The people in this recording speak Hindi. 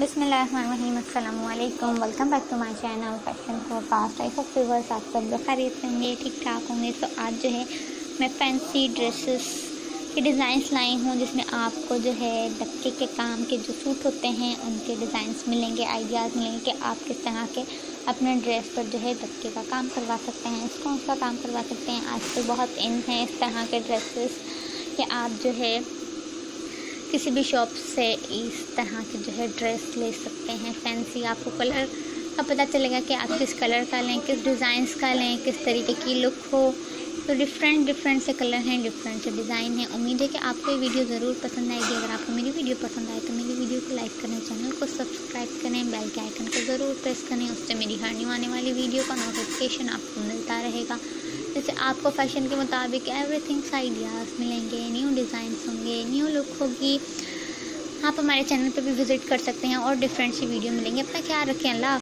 बिसमीम welcome back to my channel fashion forecast I hope viewers आप सब खरीद होंगे ठीक ठाक होंगे। तो आज जो है, मैं फैंसी ड्रेसेस के डिज़ाइंस लाई हूँ, जिसमें आपको जो है, डक्के के काम के जो सूट होते हैं, उनके डिज़ाइंस मिलेंगे आइडियाज़ मिलेंगे कि आप किस तरह के अपने ड्रेस पर जो है, डक्के का काम करवा सकते हैं कौन सा काम करवा सकते हैं। आज तो बहुत इन हैं इस तरह के ड्रेसेस कि आप जो है किसी भी शॉप से इस तरह के जो है ड्रेस ले सकते हैं, फैंसी आपको कलर का पता चलेगा कि आप किस कलर का लें, किस डिज़ाइंस का लें, किस तरीके की लुक हो। तो डिफरेंट डिफरेंट से कलर हैं डिफरेंट से डिज़ाइन हैं। उम्मीद है कि आपको ये वीडियो ज़रूर पसंद आएगी। अगर आपको मेरी वीडियो पसंद आए तो मेरी वीडियो को लाइक करें चैनल को सब्सक्राइब करें बेल के आइकन को ज़रूर प्रेस करें। उससे मेरी हर आने वाली वीडियो का नोटिफिकेशन आपको मिलता रहेगा। जैसे आपको फ़ैशन के मुताबिक एवरीथिंग्स आइडियाज़ मिलेंगे न्यू डिज़ाइन होंगे न्यू लुक होगी। आप हमारे चैनल पर भी विज़िट कर सकते हैं और डिफरेंट सी वीडियो मिलेंगे। अपना ख्याल रखें, अल्लाह